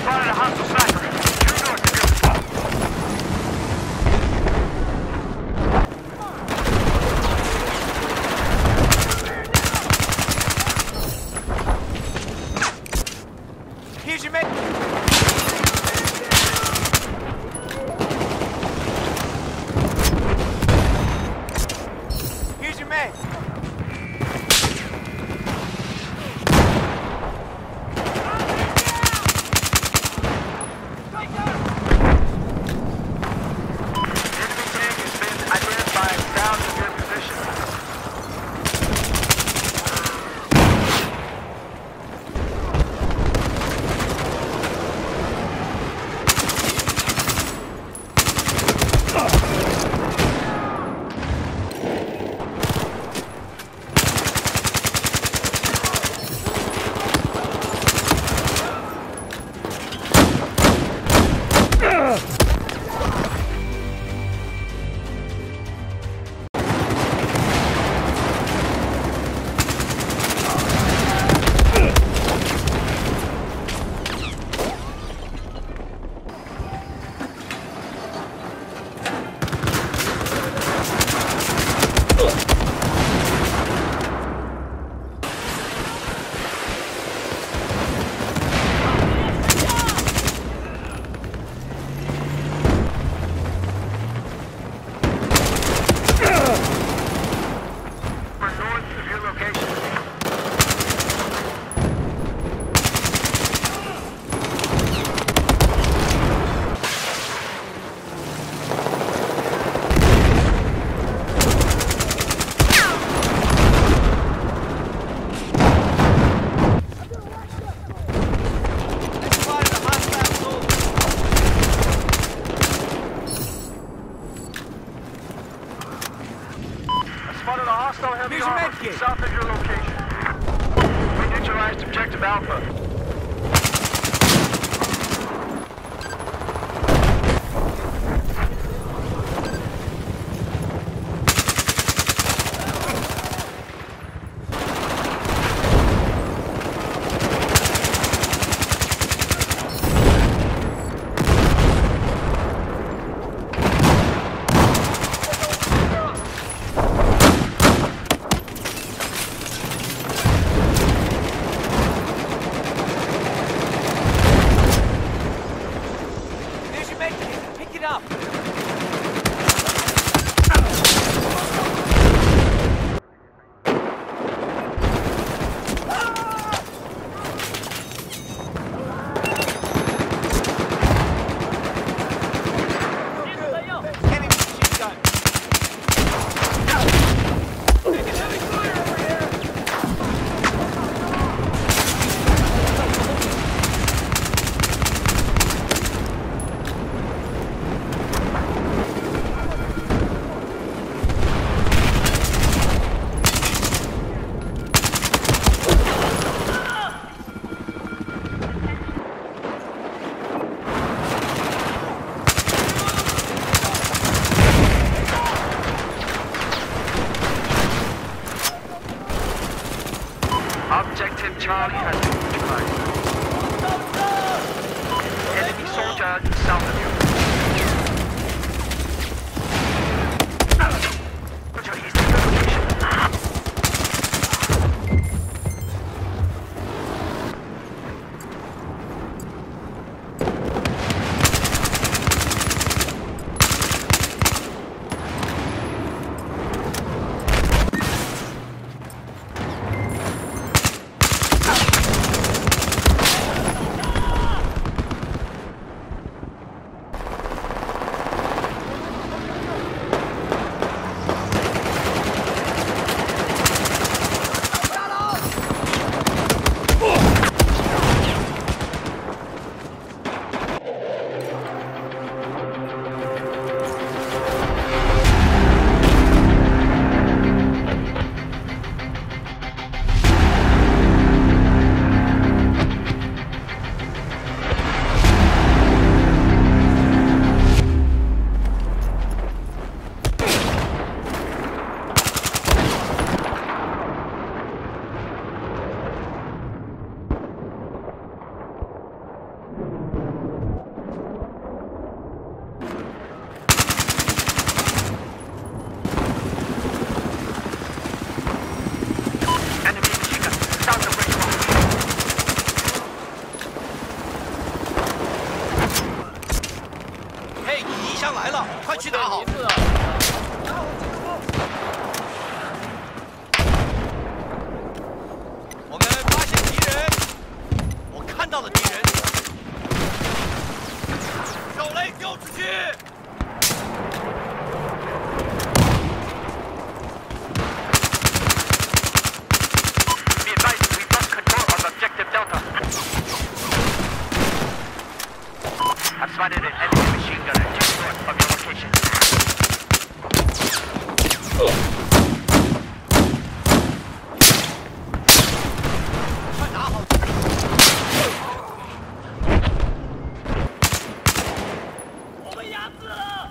Try to hustle. South of your location. We neutralized objective Alpha. Oh!